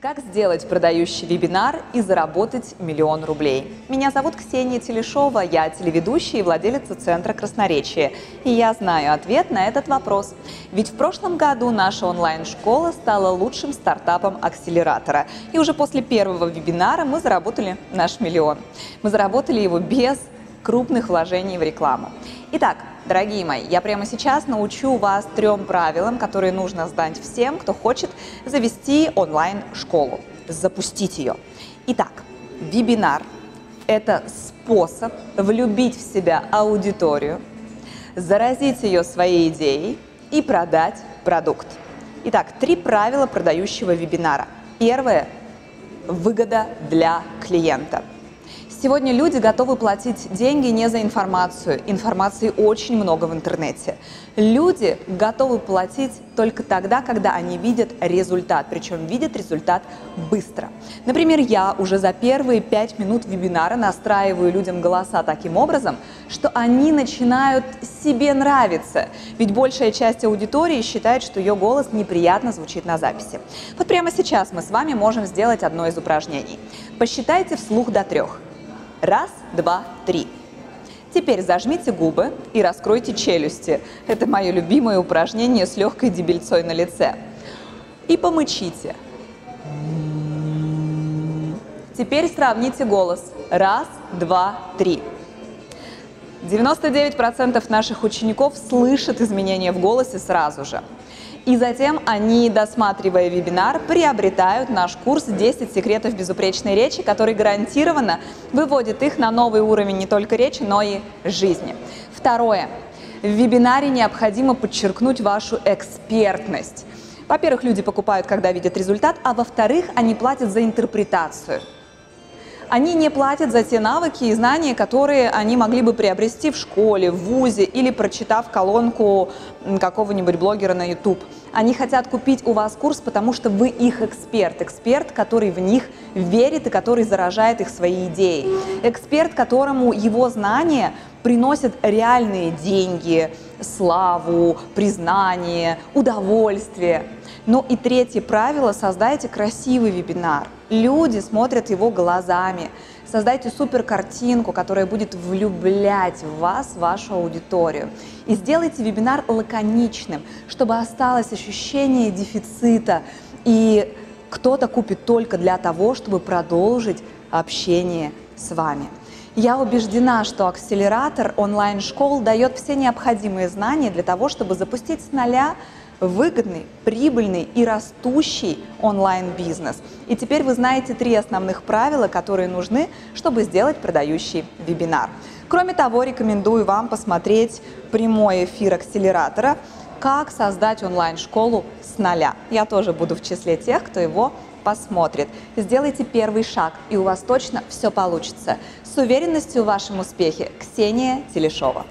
Как сделать продающий вебинар и заработать миллион рублей? Меня зовут Ксения Телешова, я телеведущая и владелица Центра Красноречия. И я знаю ответ на этот вопрос. Ведь в прошлом году наша онлайн-школа стала лучшим стартапом акселератора. И уже после первого вебинара мы заработали наш миллион. Мы заработали его без крупных вложений в рекламу. Итак, Дорогие мои, я прямо сейчас научу вас трем правилам, которые нужно знать всем, кто хочет завести онлайн-школу, запустить ее. Итак, вебинар – это способ влюбить в себя аудиторию, заразить ее своей идеей и продать продукт. Итак, три правила продающего вебинара. Первое – выгода для клиента – Сегодня люди готовы платить деньги не за информацию. Информации очень много в интернете. Люди готовы платить только тогда, когда они видят результат, причем видят результат быстро. Например, я уже за первые пять минут вебинара настраиваю людям голоса таким образом, что они начинают себе нравиться. Ведь большая часть аудитории считает, что ее голос неприятно звучит на записи. Вот прямо сейчас мы с вами можем сделать одно из упражнений. Посчитайте вслух до трех. Раз, два, три. Теперь зажмите губы и раскройте челюсти. Это мое любимое упражнение с легкой дебельцой на лице. И помычите. Теперь сравните голос. Раз, два, три. 99% наших учеников слышат изменения в голосе сразу же. И затем они, досматривая вебинар, приобретают наш курс «10 секретов безупречной речи», который гарантированно выводит их на новый уровень не только речи, но и жизни. Второе. В вебинаре необходимо подчеркнуть вашу экспертность. Во-первых, люди покупают, когда видят результат, а во-вторых, они платят за интерпретацию – они не платят за те навыки и знания, которые они могли бы приобрести в школе, в ВУЗе или прочитав колонку какого-нибудь блогера на YouTube. Они хотят купить у вас курс, потому что вы их эксперт. Эксперт, который в них верит и который заражает их своей идеей. Эксперт, которому его знания приносят реальные деньги, славу, признание, удовольствие. Ну и третье правило – создайте красивый вебинар. Люди смотрят его глазами. Создайте супер картинку, которая будет влюблять в вас, вашу аудиторию. И сделайте вебинар лаконичным, чтобы осталось ощущение дефицита. И кто-то купит только для того, чтобы продолжить общение с вами. Я убеждена, что акселератор онлайн-школ дает все необходимые знания для того, чтобы запустить с нуля выгодный, прибыльный и растущий онлайн-бизнес. И теперь вы знаете три основных правила, которые нужны, чтобы сделать продающий вебинар. Кроме того, рекомендую вам посмотреть прямой эфир акселератора «Как создать онлайн-школу с нуля». Я тоже буду в числе тех, кто его посмотрит. Сделайте первый шаг, и у вас точно все получится. С уверенностью в вашем успехе. Ксения Телешова.